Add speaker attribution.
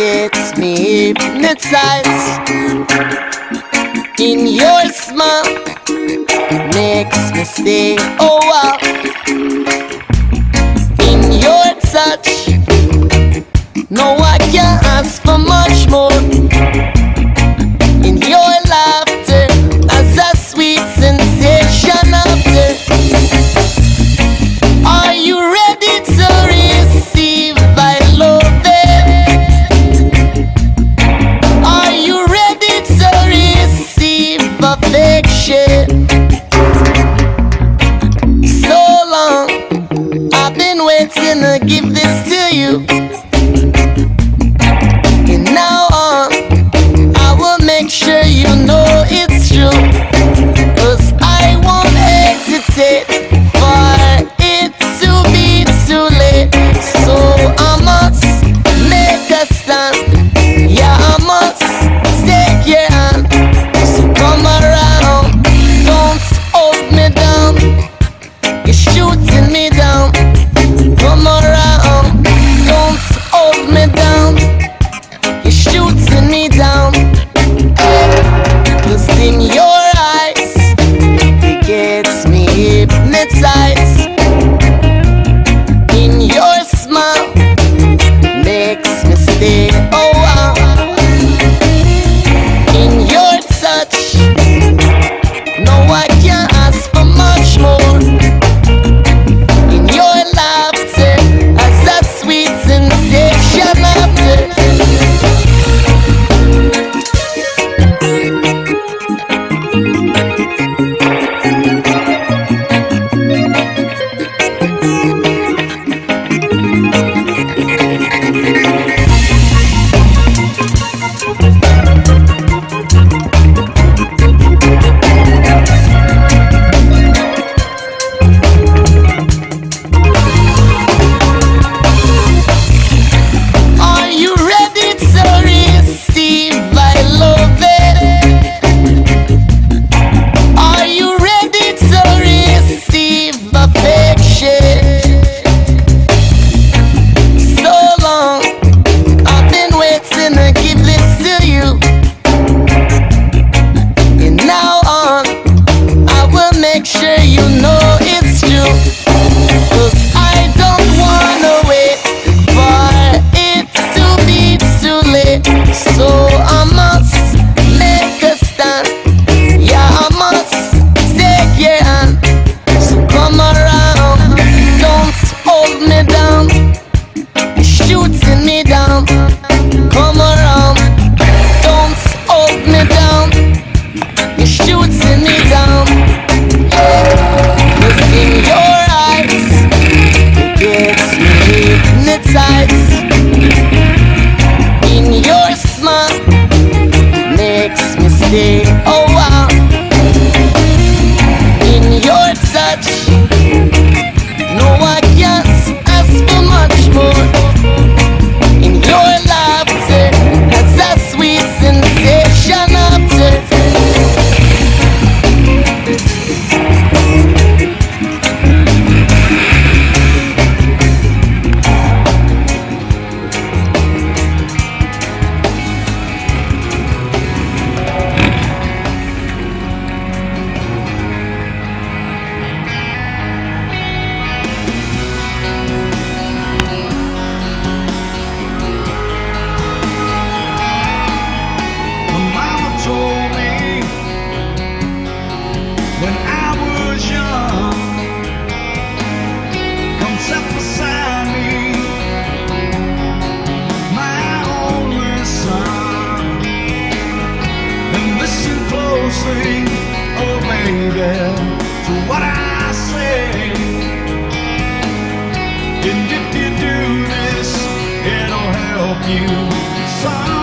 Speaker 1: gets me hypnotized. In your smile Makes me stay a oh, while In your touch No, I can't ask for much more. always gonna give this to you. love, love, yeah. So
Speaker 2: you.